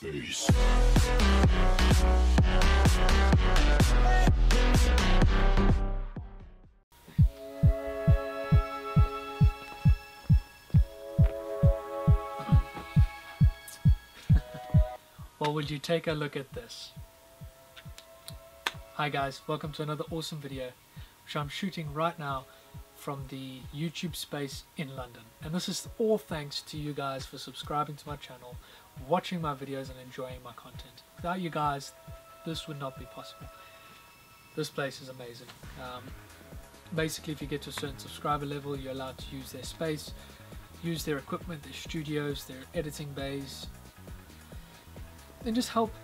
face. Well, would you take a look at this? Hi guys, welcome to another awesome video, which I'm shooting right now from the YouTube space in London. And this is all thanks to you guys for subscribing to my channel, watching my videos and enjoying my content. Without you guys, this would not be possible. This place is amazing. Um, basically, if you get to a certain subscriber level, you're allowed to use their space, use their equipment, their studios, their editing bays, and just help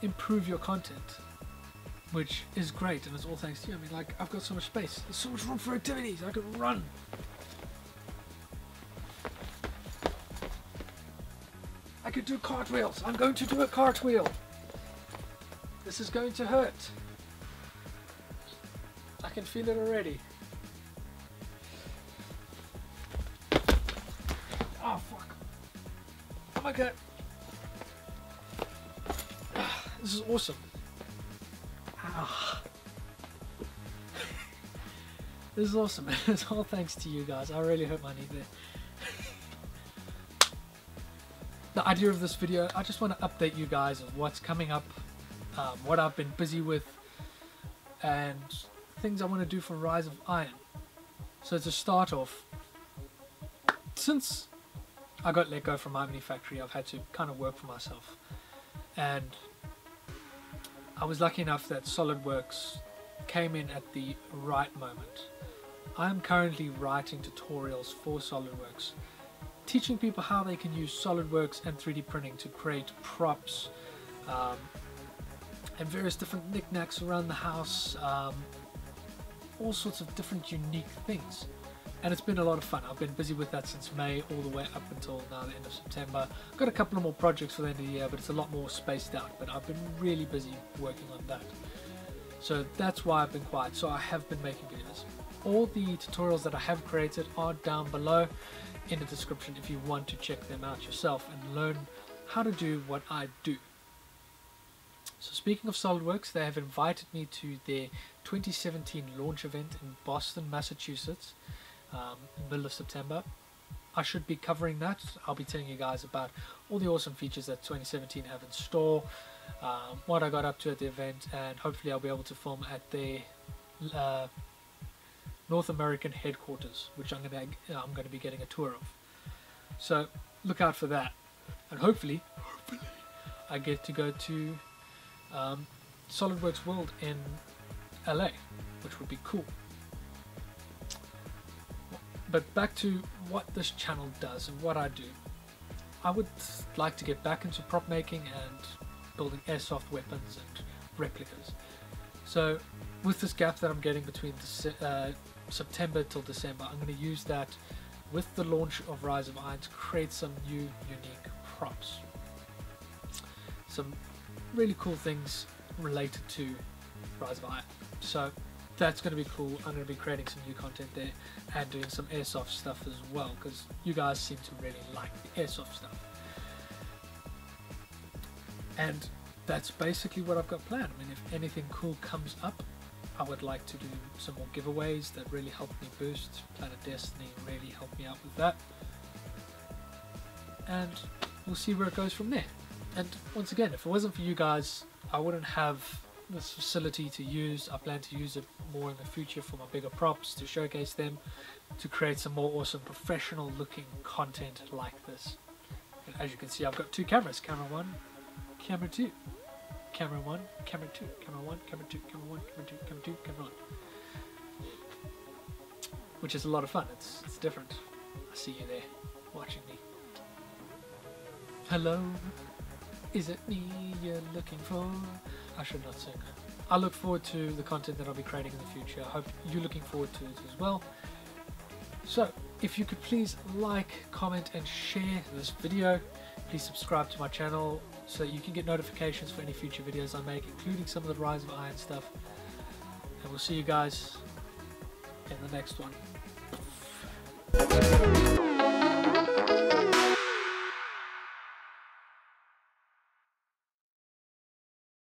improve your content, which is great, and it's all thanks to you. I mean, like, I've got so much space, there's so much room for activities, I can run. I could do cartwheels. I'm going to do a cartwheel. This is going to hurt. I can feel it already. Oh, fuck. Oh my god. This is awesome. Ah. this is awesome. it's all thanks to you guys. I really hurt my knee there. the idea of this video, I just want to update you guys of what's coming up, um, what I've been busy with, and things I want to do for Rise of Iron. So to start off, since I got let go from MyMiniFactory, I've had to kind of work for myself. And I was lucky enough that SolidWorks came in at the right moment. I am currently writing tutorials for SolidWorks, teaching people how they can use SolidWorks and 3D printing to create props um, and various different knickknacks around the house, um, all sorts of different unique things. And it's been a lot of fun. I've been busy with that since May all the way up until now the end of September. I've got a couple of more projects for the end of the year, but it's a lot more spaced out. But I've been really busy working on that. So that's why I've been quiet. So I have been making videos. All the tutorials that I have created are down below in the description if you want to check them out yourself and learn how to do what I do. So speaking of SolidWorks, they have invited me to their 2017 launch event in Boston, Massachusetts um, in the middle of September. I should be covering that. I'll be telling you guys about all the awesome features that 2017 have in store, um, what I got up to at the event, and hopefully I'll be able to film at their uh, North American headquarters, which I'm gonna I'm gonna be getting a tour of. So look out for that, and hopefully, hopefully, I get to go to um, SolidWorks World in LA, which would be cool. But back to what this channel does and what I do. I would like to get back into prop making and building airsoft weapons and replicas. So with this gap that I'm getting between uh, September till December, I'm going to use that with the launch of Rise of Iron to create some new unique props. Some really cool things related to Rise of Iron. So that's going to be cool. I'm going to be creating some new content there and doing some airsoft stuff as well because you guys seem to really like the airsoft stuff. And that's basically what I've got planned. I mean, if anything cool comes up, I would like to do some more giveaways that really help me boost. Planet Destiny really helped me out with that. And we'll see where it goes from there. And once again, if it wasn't for you guys, I wouldn't have this facility to use. I plan to use it more in the future for my bigger props to showcase them to create some more awesome professional looking content like this. And as you can see I've got two cameras, camera 1, camera 2. Camera 1, camera 2, camera 1, camera 2, camera 1, camera 2, camera 2, camera 1. Which is a lot of fun, it's, it's different. I see you there, watching me. Hello, is it me you're looking for? I should not sing. I look forward to the content that I'll be creating in the future. I hope you're looking forward to it as well. So, if you could please like, comment and share this video. Please subscribe to my channel so you can get notifications for any future videos I make, including some of the Rise of Iron stuff. And we'll see you guys in the next one.